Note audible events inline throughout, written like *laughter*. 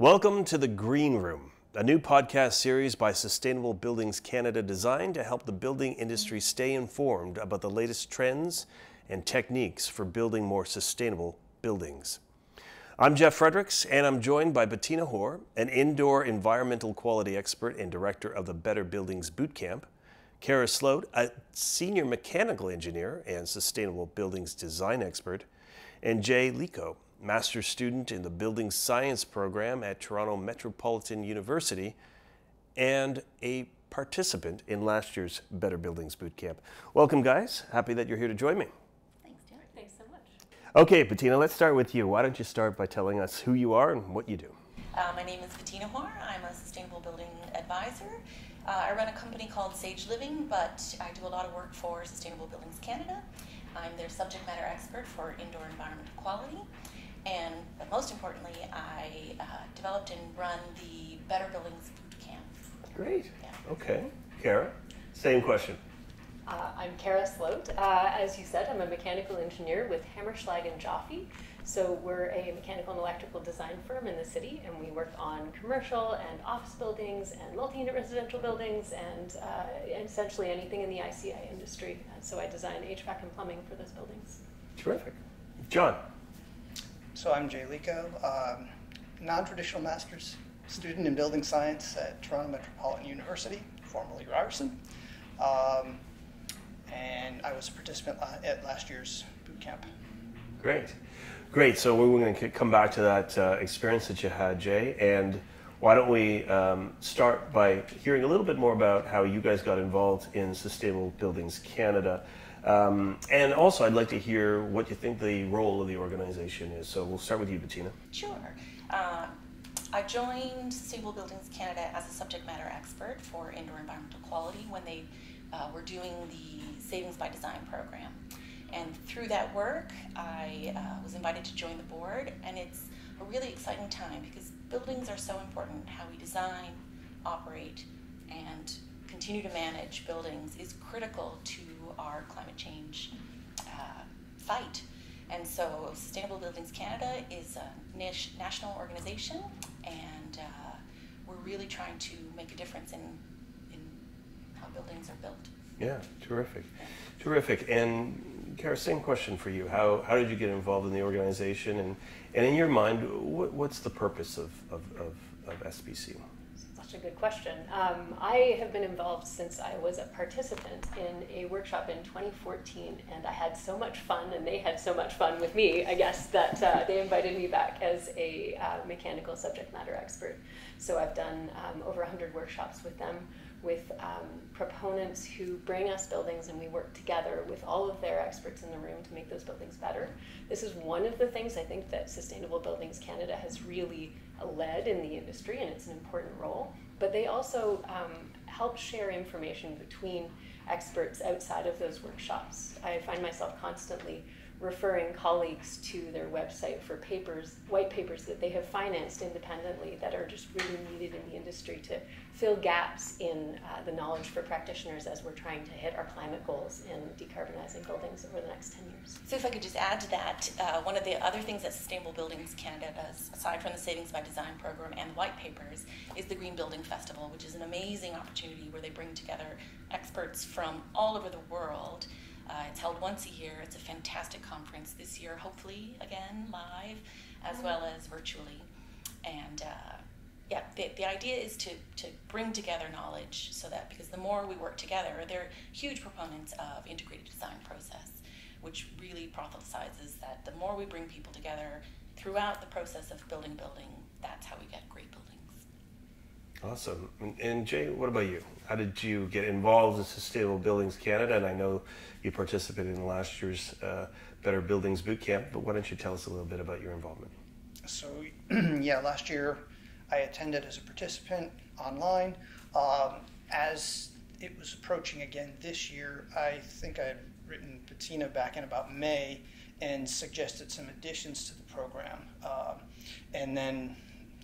Welcome to the Greenroom, a new podcast series by Sustainable Buildings Canada designed to help the building industry stay informed about the latest trends and techniques for building more sustainable buildings. I'm Jeff Fredericks, and I'm joined by Bettina Hoar, an indoor environmental quality expert and director of the Better Buildings Bootcamp, Cara Sloat, a senior mechanical engineer and sustainable buildings design expert, and J. Leko, master's student in the building science program at Toronto Metropolitan University and a participant in last year's Better Buildings Bootcamp. Welcome, guys. Happy that you're here to join me. Thanks, Jeff. Thanks so much. Okay, Bettina, let's start with you. Why don't you start by telling us who you are and what you do? Uh, my name is Bettina Hoar. I'm a sustainable building advisor. Uh, I run a company called Sage Living, but I do a lot of work for Sustainable Buildings Canada. I'm their subject matter expert for indoor environmental quality. And but most importantly, I uh, developed and run the Better Buildings Bootcamp. Great. Yeah. Okay. Cara, same question. Uh, I'm Cara Sloat. Uh, as you said, I'm a mechanical engineer with Hammerschlag and Joffe. So we're a mechanical and electrical design firm in the city, and we work on commercial and office buildings and multi-unit residential buildings and, uh, and essentially anything in the ICI industry. Uh, so I design HVAC and plumbing for those buildings. Terrific. John. So I'm J. Leko, um, non-traditional master's student in building science at Toronto Metropolitan University, formerly Ryerson. Um, and I was a participant at last year's boot camp. Great. Great. So we're going to come back to that uh, experience that you had, Jay. And why don't we um, start by hearing a little bit more about how you guys got involved in Sustainable Buildings Canada? Um, and also, I'd like to hear what you think the role of the organization is. So we'll start with you, Bettina. Sure. Uh, I joined Sustainable Buildings Canada as a subject matter expert for indoor environmental quality when they uh, were doing the Savings by Design program. And through that work, I uh, was invited to join the board, and it's a really exciting time because buildings are so important. How we design, operate, and continue to manage buildings is critical to our climate change uh, fight. And so, Sustainable Buildings Canada is a national organization, and uh, we're really trying to make a difference in, in how buildings are built. Yeah, terrific. Terrific. And Cara, same question for you. How, how did you get involved in the organization? And, and in your mind, what, what's the purpose of, of, of, of SBC? Such a good question. Um, I have been involved since I was a participant in a workshop in 2014, and I had so much fun, and they had so much fun with me, I guess, that uh, they invited me back as a uh, mechanical subject matter expert. So I've done um, over 100 workshops with them with um, proponents who bring us buildings and we work together with all of their experts in the room to make those buildings better. This is one of the things I think that Sustainable Buildings Canada has really led in the industry and it's an important role. But they also um, help share information between experts outside of those workshops. I find myself constantly referring colleagues to their website for papers, white papers that they have financed independently that are just really needed in the industry to fill gaps in uh, the knowledge for practitioners as we're trying to hit our climate goals in decarbonizing buildings over the next 10 years. So, if I could just add to that, uh, one of the other things that Sustainable Buildings Canada does, aside from the Savings by Design program and white papers, is the Green Building Festival, which is an amazing opportunity where they bring together experts from all over the world uh, it's held once a year. It's a fantastic conference this year, hopefully again live as mm-hmm. well as virtually. And uh, yeah, the, the idea is to, to bring together knowledge so that because the more we work together, they're huge proponents of integrated design process, which really proselytizes that the more we bring people together throughout the process of building building, that's how we get great buildings. Awesome. And Jay, what about you? How did you get involved in Sustainable Buildings Canada? And I know you participated in last year's uh, Better Buildings Bootcamp, but why don't you tell us a little bit about your involvement? So, *clears throat* yeah, last year I attended as a participant online. Um, as it was approaching again this year, I think I had written Bettina back in about May and suggested some additions to the program. Um, and then,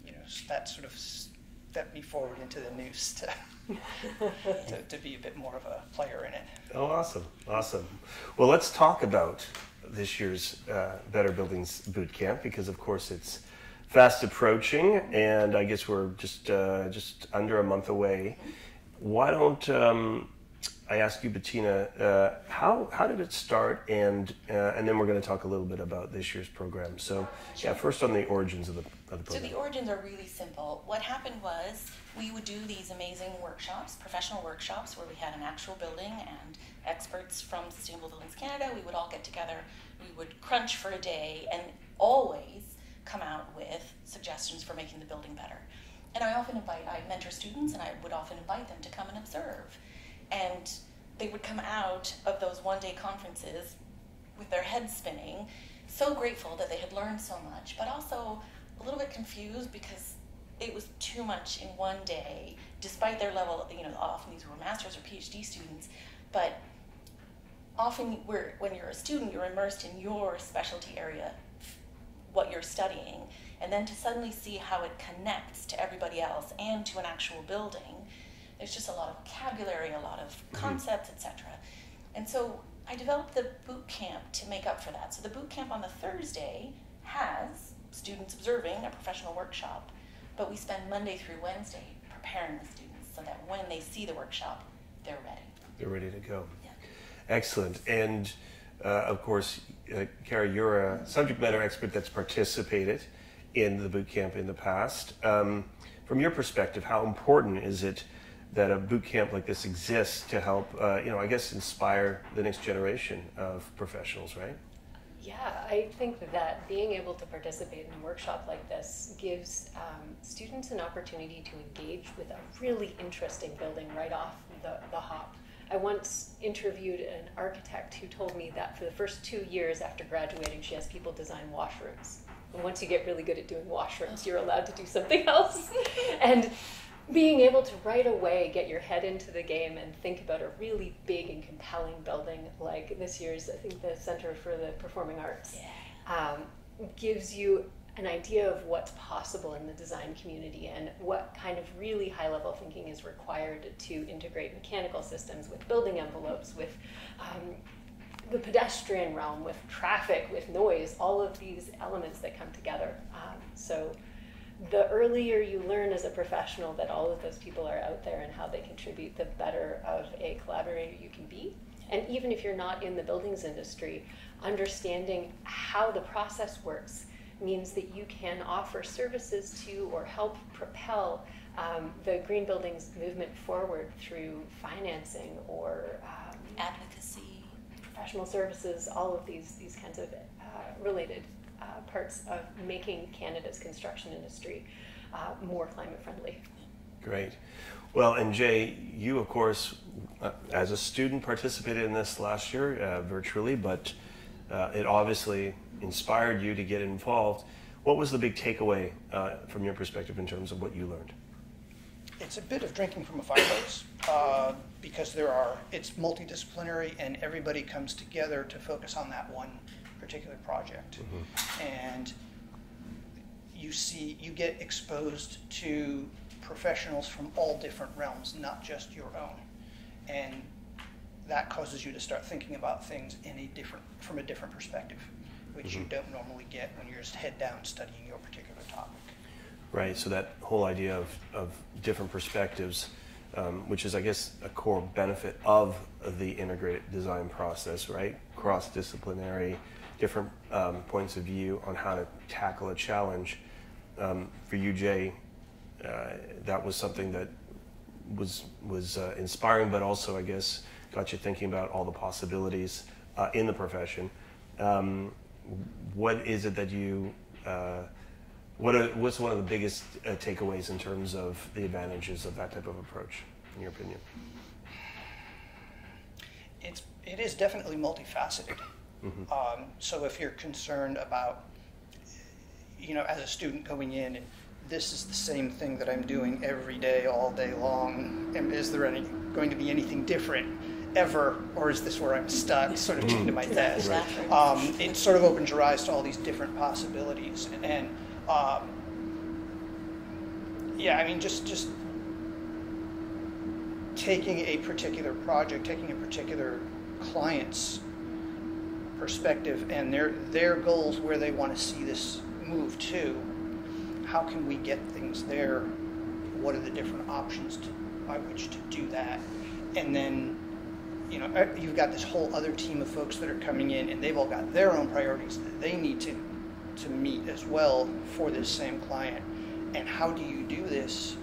you know, that sort of stepped me forward into the noose to, to, to, be a bit more of a player in it. Oh, awesome. Awesome. Well, let's talk about this year's uh, Better Buildings Bootcamp because, of course, it's fast approaching, and I guess we're just uh, just under a month away. Why don't um, I ask you, Bettina, uh, how how did it start, and uh, and then we're going to talk a little bit about this year's program. So, yeah, first on the origins of the of the So the origins are really simple. What happened was we would do these amazing workshops, professional workshops, where we had an actual building and experts from Sustainable Buildings Canada. We would all get together. We would crunch for a day and always come out with suggestions for making the building better. And I often invite, I mentor students, and I would often invite them to come and observe. And they would come out of those one day conferences with their heads spinning, so grateful that they had learned so much, but also a little bit confused because it was too much in one day, despite their level, you know, often these were master's or PhD students, but often when you're a student, you're immersed in your specialty area, what you're studying, and then to suddenly see how it connects to everybody else and to an actual building, there's just a lot of vocabulary, a lot of concepts, etc. And so I developed the boot camp to make up for that. So the boot camp on the Thursday has students observing a professional workshop, but we spend Monday through Wednesday preparing the students so that when they see the workshop, they're ready. They're ready to go. Yeah. Excellent. And uh, of course, uh, Cara, you're a subject matter expert that's participated in the boot camp in the past. Um, from your perspective, how important is it that a boot camp like this exists to help, uh, you know, I guess, inspire the next generation of professionals, right? Yeah, I think that being able to participate in a workshop like this gives um, students an opportunity to engage with a really interesting building right off the, the hop. I once interviewed an architect who told me that for the first two years after graduating, she has people design washrooms. And once you get really good at doing washrooms, you're allowed to do something *laughs* else. and being able to right away get your head into the game and think about a really big and compelling building like this year's, I think, the Center for the Performing Arts, um, gives you an idea of what's possible in the design community and what kind of really high level thinking is required to integrate mechanical systems with building envelopes, with um, the pedestrian realm, with traffic, with noise, all of these elements that come together. Um, so the earlier you learn as a professional that all of those people are out there and how they contribute, the better of a collaborator you can be. And even if you're not in the buildings industry, understanding how the process works means that you can offer services to or help propel um, the green buildings movement forward through financing or um, Advocacy. professional services, all of these, these kinds of uh, related uh, parts of making Canada's construction industry uh, more climate friendly. Great. Well, and Jay, you, of course, uh, as a student, participated in this last year uh, virtually, but uh, it obviously inspired you to get involved. What was the big takeaway uh, from your perspective in terms of what you learned? It's a bit of drinking from a fire hose uh, because there are it's multidisciplinary and everybody comes together to focus on that one particular project, and you see you get exposed to professionals from all different realms, not just your own, and that causes you to start thinking about things in a different from a different perspective, which you don't normally get when you're just head down studying your particular topic. Right. So that whole idea of, of different perspectives, um, which is, I guess, a core benefit of the integrated design process, right? Cross disciplinary, different um, points of view on how to tackle a challenge. Um, for you, Jay, uh, that was something that was was uh, inspiring, but also, I guess, got you thinking about all the possibilities uh, in the profession. Um, what is it that you uh, what are, what's one of the biggest uh, takeaways in terms of the advantages of that type of approach, in your opinion? It's it is definitely multifaceted. Um, so if you're concerned about, you know, as a student going in, and this is the same thing that I'm doing every day, all day long, and is there any going to be anything different ever, or is this where I'm stuck, sort of to my desk? Exactly. Um, it sort of opens your eyes to all these different possibilities, and um, yeah, I mean, just just taking a particular project, taking a particular client's perspective and their their goals where they want to see this move to how can we get things there? What are the different options to, by which to do that? And then, you know, uh, you've got this whole other team of folks that are coming in, and they've all got their own priorities that they need to to meet as well for this same client. And how do you do this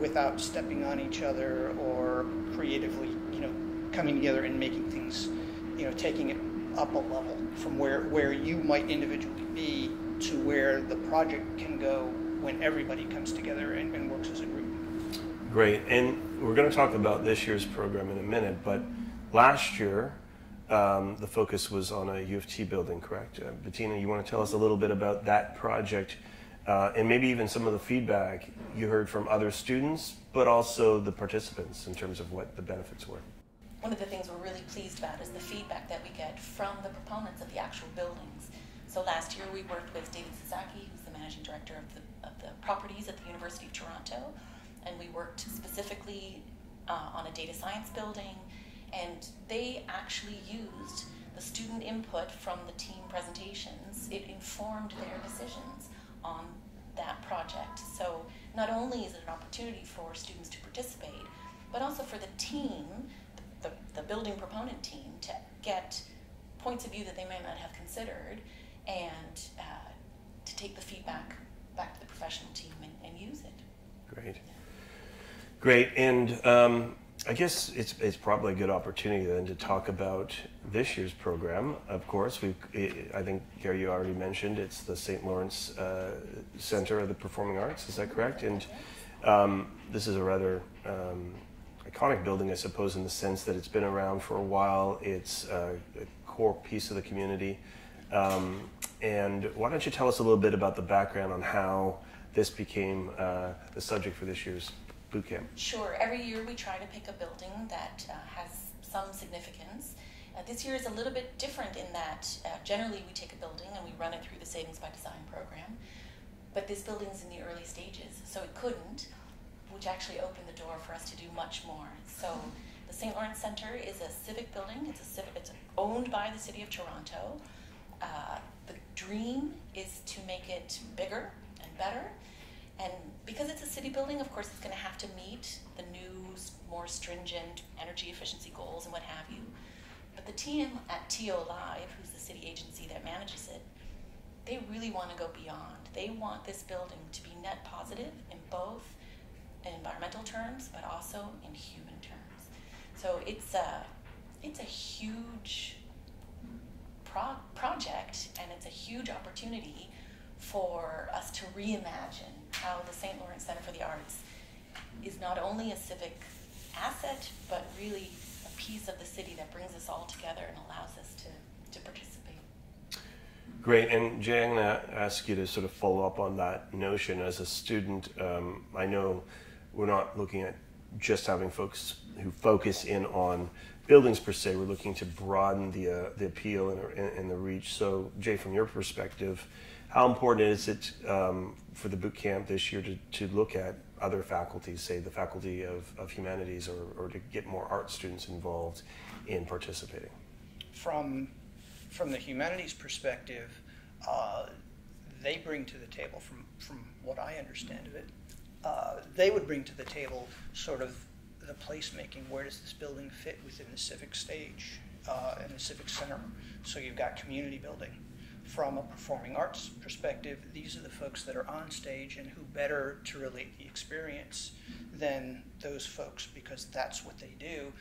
without stepping on each other or creatively, you know, coming together and making things, you know, taking it up a level from where where you might individually be to where the project can go when everybody comes together and, and works as a group. Great. And we're going to talk about this year's program in a minute, but last year, um, the focus was on a U of T building, correct? Uh, Bettina, you want to tell us a little bit about that project uh, and maybe even some of the feedback you heard from other students, but also the participants in terms of what the benefits were? One of the things we're really pleased about is the feedback that we get from the proponents of the actual buildings. So last year we worked with David Sasaki, who's the managing director of the, of the properties at the University of Toronto, and we worked specifically uh, on a data science building, and they actually used the student input from the team presentations. It informed their decisions on that project. So not only is it an opportunity for students to participate, but also for the team, the, the building proponent team, to get points of view that they may not have considered and uh, to take the feedback back to the professional team and, and use it. Great. Great. And um, I guess it's, it's probably a good opportunity then to talk about this year's program. Of course, we I think Gary, you already mentioned it's the St. Lawrence uh, Center of the Performing Arts. Is that correct? And um, this is a rather um, iconic building, I suppose, in the sense that it's been around for a while. It's a core piece of the community. Um, and why don't you tell us a little bit about the background on how this became uh, the subject for this year's boot camp? Sure. Every year we try to pick a building that uh, has some significance. Uh, this year is a little bit different in that uh, generally we take a building and we run it through the Savings by Design program, but this building's in the early stages, so it couldn't, which actually opened the door for us to do much more. So the St. Lawrence Center is a civic building. It's a civic. It's owned by the City of Toronto. Uh, the dream is to make it bigger and better. And because it's a city building, of course, it's going to have to meet the new, more stringent energy efficiency goals and what have you. But the team at TO Live, who's the city agency that manages it, they really want to go beyond. They want this building to be net positive in both environmental terms, but also in human terms. So it's a, it's a huge pro- project, and it's a huge opportunity for us to reimagine how the St. Lawrence Center for the Arts is not only a civic asset, but really a piece of the city that brings us all together and allows us to, to participate. Great. And Jay, I'm going to ask you to sort of follow up on that notion. As a student, um, I know we're not looking at just having folks who focus in on buildings per se. We're looking to broaden the uh, the appeal and, and, the reach. So, Jay, from your perspective, how important is it um, for the boot camp this year to, to look at other faculties, say the faculty of, of humanities, or, or to get more art students involved in participating? From from the humanities perspective, uh, they bring to the table, from from what I understand of it, uh, they would bring to the table sort of the placemaking. Where does this building fit within the civic stage uh, and the civic center? So you've got community building. From a performing arts perspective, these are the folks that are on stage and who better to relate the experience than those folks because that's what they do.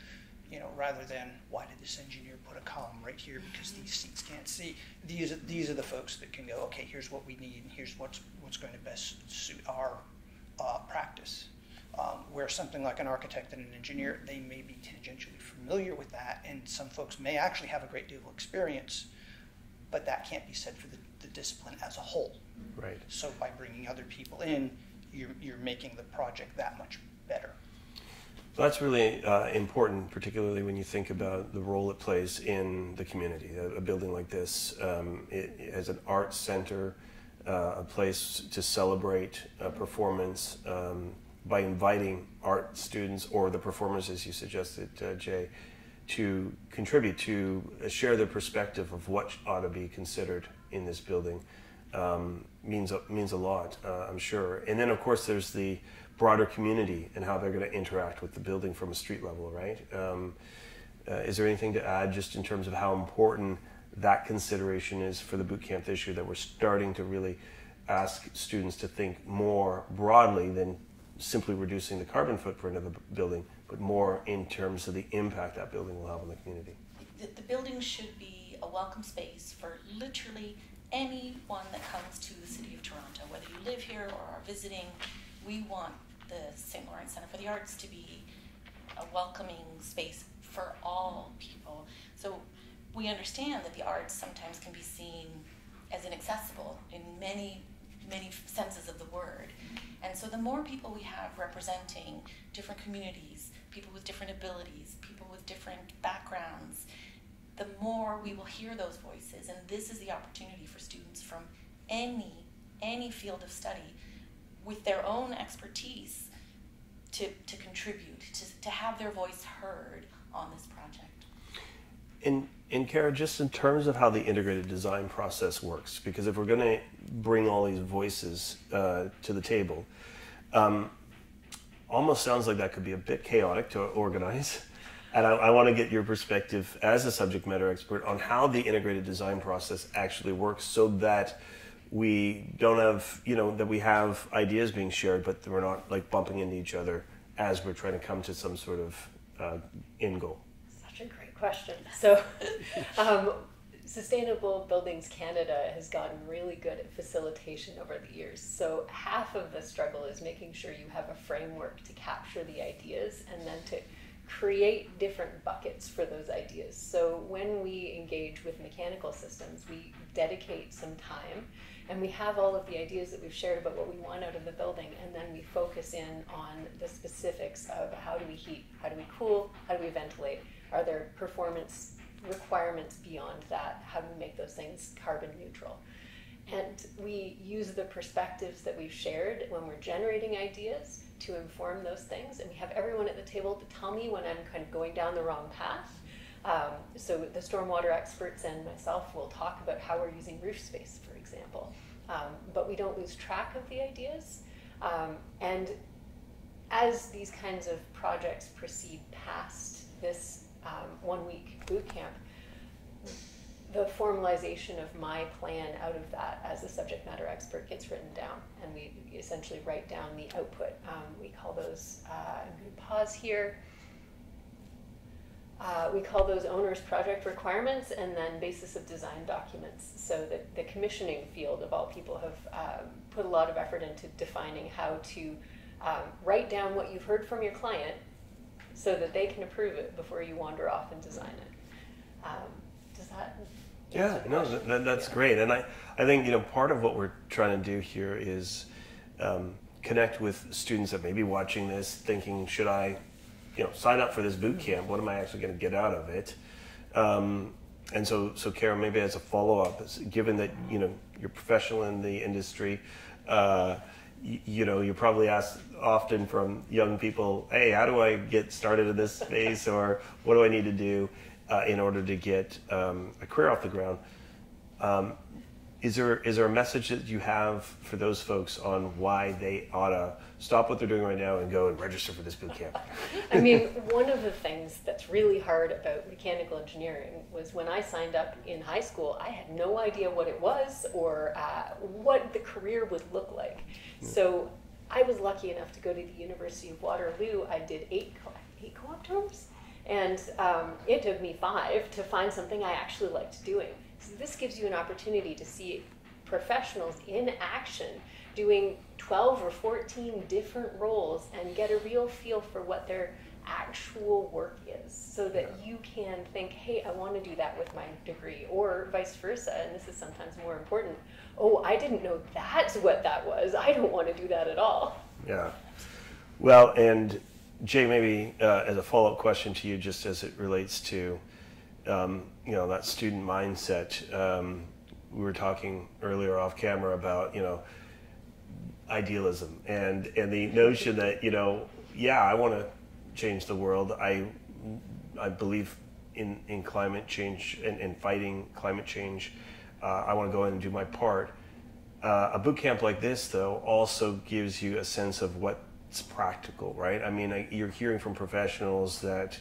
You know, rather than why did this engineer put a column right here because these seats can't see. These are, these are the folks that can go, okay, here's what we need, and here's what's what's going to best suit our uh, practice. Um, where something like an architect and an engineer, they may be tangentially familiar with that, and some folks may actually have a great deal of experience, but that can't be said for the, the discipline as a whole. Right. So by bringing other people in, you're, you're making the project that much better. That's really uh, important, particularly when you think about the role it plays in the community. A, a building like this, um, it, as an art center, uh, a place to celebrate a performance um, by inviting art students or the performers, as you suggested, uh, Jay, to contribute to uh, share their perspective of what ought to be considered in this building. Um, means means a lot, uh, I'm sure. And then of course there's the broader community and how they're going to interact with the building from a street level, right? Um, uh, is there anything to add just in terms of how important that consideration is for the boot camp this year that we're starting to really ask students to think more broadly than simply reducing the carbon footprint of the building, but more in terms of the impact that building will have on the community? The, the building should be a welcome space for literally anyone that comes to the city of Toronto, whether you live here or are visiting. We want the St. Lawrence Center for the Arts to be a welcoming space for all people. So we understand that the arts sometimes can be seen as inaccessible in many, many senses of the word. And so the more people we have representing different communities, people with different abilities, people with different backgrounds, the more we will hear those voices. And this is the opportunity for students from any any field of study with their own expertise to, to contribute, to, to have their voice heard on this project. And, and Cara, just in terms of how the integrated design process works, because if we're going to bring all these voices uh, to the table, um, almost sounds like that could be a bit chaotic to organize. And I, I want to get your perspective as a subject matter expert on how the integrated design process actually works so that we don't have, you know, that we have ideas being shared, but we're not like bumping into each other as we're trying to come to some sort of uh, end goal. A great question. So, *laughs* um, Sustainable Buildings Canada has gotten really good at facilitation over the years. So, half of the struggle is making sure you have a framework to capture the ideas and then to create different buckets for those ideas. So, when we engage with mechanical systems, we dedicate some time and we have all of the ideas that we've shared about what we want out of the building, and then we focus in on the specifics of how do we heat, how do we cool, how do we ventilate, are there performance requirements beyond that, how do we make those things carbon neutral. And we use the perspectives that we've shared when we're generating ideas to inform those things, and we have everyone at the table to tell me when I'm kind of going down the wrong path. Um, so the stormwater experts and myself will talk about how we're using roof space, for example. Um, but we don't lose track of the ideas. Um, and as these kinds of projects proceed past this um, one week boot camp, the formalization of my plan out of that as a subject matter expert gets written down, and we essentially write down the output. Um, we call those, uh, I'm going to pause here. Uh, we call those owners project requirements and then basis of design documents. So the, the commissioning field of all people have um, put a lot of effort into defining how to um, write down what you've heard from your client so that they can approve it before you wander off and design it. Um, does that? Yeah, no, that, that's yeah. great. And I, I think, you know, part of what we're trying to do here is um, connect with students that may be watching this thinking, should I you know, sign up for this boot camp. What am I actually going to get out of it? Um, and so, so Cara, maybe as a follow up, given that you know you're professional in the industry, uh, you, know you're probably asked often from young people, "Hey, how do I get started in this space?" or "What do I need to do uh, in order to get um, a career off the ground?" Um, is there is there a message that you have for those folks on why they ought to stop what they're doing right now and go and register for this boot camp? I mean, one of the things that's really hard about mechanical engineering was when I signed up in high school, I had no idea what it was or uh, what the career would look like. Mm. So I was lucky enough to go to the University of Waterloo. I did eight co- eight co-op terms, and um, it took me five to find something I actually liked doing. So this gives you an opportunity to see professionals in action doing 12 or 14 different roles and get a real feel for what their actual work is so that you can think, hey, I want to do that with my degree, or vice versa. And this is sometimes more important. Oh, I didn't know that's what that was. I don't want to do that at all. Yeah. Well, and Jay, maybe uh, as a follow up question to you, just as it relates to um, you know that student mindset. Um, we were talking earlier off camera about you know idealism and and the notion that you know yeah I want to change the world. I I believe in in climate change and, and fighting climate change. Uh, I want to go in and do my part. Uh, a boot camp like this, though, also gives you a sense of what's practical, right? I mean, you're hearing from professionals that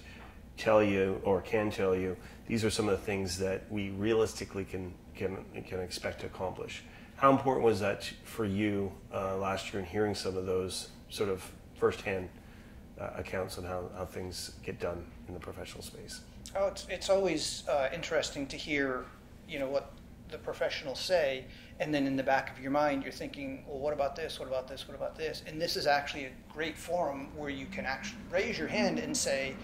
tell you or can tell you these are some of the things that we realistically can can can expect to accomplish. How important was that for you uh, last year in hearing some of those sort of firsthand uh, accounts on how, how things get done in the professional space? Oh, it's, it's always uh, interesting to hear, you know, what the professionals say, and then in the back of your mind, you're thinking, well, what about this? What about this? What about this? And this is actually a great forum where you can actually raise your hand and say,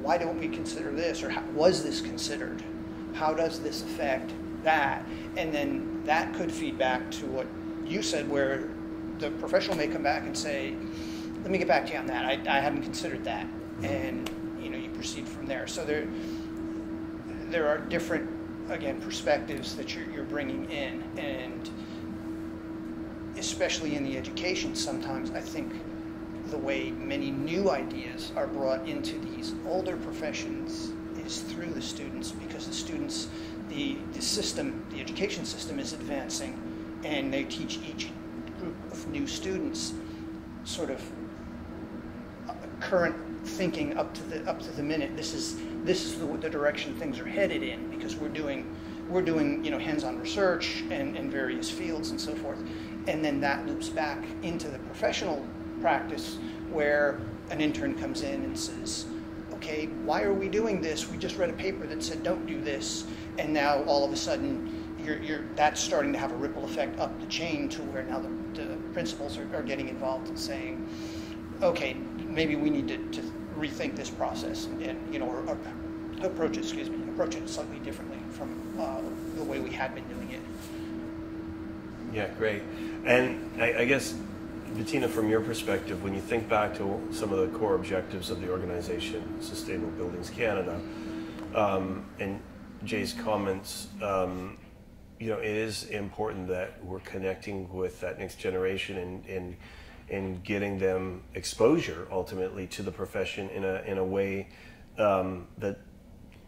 why don't we consider this? Or how, was this considered? How does this affect that? And then that could feed back to what you said, where the professional may come back and say, let me get back to you on that. I, I haven't considered that. And, you know, you proceed from there. So there, there are different, again, perspectives that you're, you're bringing in. And especially in the education, sometimes I think the way many new ideas are brought into these older professions is through the students because the students, the, the system, the education system is advancing and they teach each group of new students sort of uh, current thinking up to the up to the minute. This is this is the, the direction things are headed in because we're doing we're doing you know hands-on research and in various fields and so forth, and then that loops back into the professional practice where an intern comes in and says, okay, why are we doing this? We just read a paper that said don't do this, and now all of a sudden you're, you're, that's starting to have a ripple effect up the chain to where now the, the principals are, are, getting involved and saying, okay, maybe we need to, to rethink this process and, you know, or, or approach it, excuse me, approach it slightly differently from uh, the way we had been doing it. Yeah, great. And I, I guess Bettina, from your perspective, when you think back to some of the core objectives of the organization, Sustainable Buildings Canada, um, and Jay's comments, um, you know, it is important that we're connecting with that next generation and, and and getting them exposure ultimately to the profession in a in a way um, that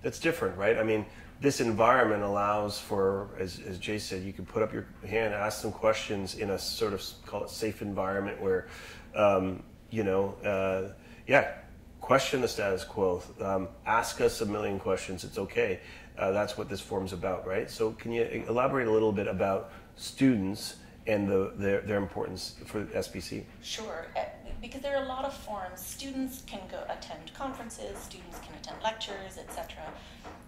that's different, right? I mean, this environment allows for, as, as Jay said, you can put up your hand, ask some questions in a sort of call it safe environment where, um, you know, uh, yeah, question the status quo, um, ask us a million questions. It's okay. Uh, that's what this forum's about, right? So, can you elaborate a little bit about students and the, their, their importance for SBC? Sure. Because there are a lot of forums. Students can go attend conferences, students can attend lectures, etc.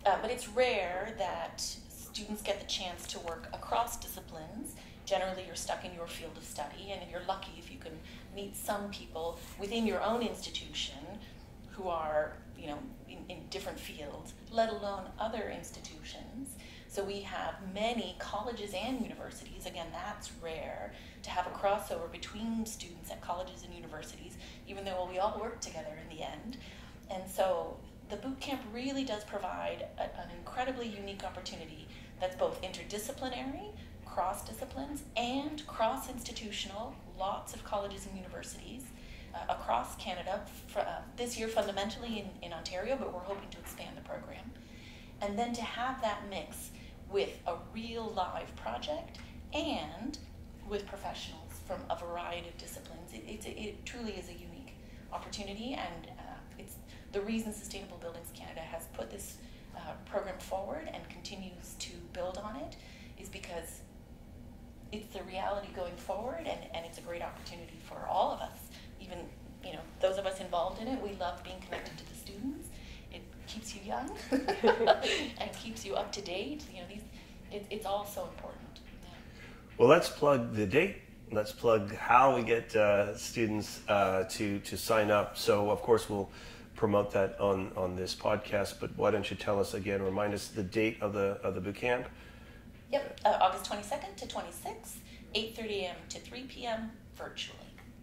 Uh, but it's rare that students get the chance to work across disciplines. Generally, you're stuck in your field of study, and if you're lucky if you can meet some people within your own institution who are, you know, in, in different fields, let alone other institutions. So we have many colleges and universities. Again, that's rare to have a crossover between students at colleges and universities, even though we all work together in the end. And so the boot camp really does provide a, an incredibly unique opportunity that's both interdisciplinary, cross disciplines, and cross institutional. Lots of colleges and universities uh, across Canada. For, uh, this year, fundamentally in, in Ontario, but we're hoping to expand the program. And then to have that mix with a real live project and with professionals from a variety of disciplines. It, it, it truly is a unique opportunity, and uh, it's the reason Sustainable Buildings Canada has put this uh, program forward and continues to build on it is because it's the reality going forward, and, and it's a great opportunity for all of us. Even you know those of us involved in it, we love being connected to the students. It keeps you young *laughs* *laughs* and keeps you up to date. You know these, it, it's all so important. Well, let's plug the date. Let's plug how we get uh, students uh, to to sign up. So, of course, we'll promote that on on this podcast. But why don't you tell us again? Remind us the date of the of the boot camp. Yep, uh, August twenty second to twenty sixth, eight thirty a.m. to three p.m. virtually.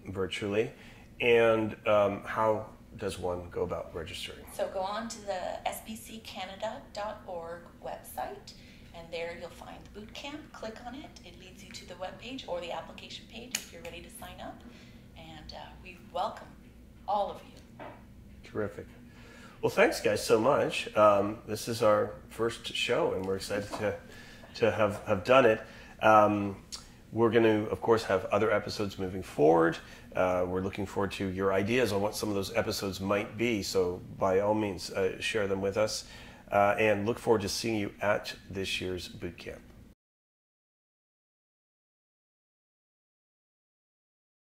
Virtually, and um, how does one go about registering? So go on to the sbccanada.org website and there you'll find the boot camp. Click on it. It leads you to the web page or the application page if you're ready to sign up. And uh, we welcome all of you. Terrific. Well, thanks, guys, so much. Um, this is our first show, and we're excited to, to have, have done it. Um, we're going to, of course, have other episodes moving forward. Uh, we're looking forward to your ideas on what some of those episodes might be. So, by all means, uh, share them with us uh, and look forward to seeing you at this year's boot camp.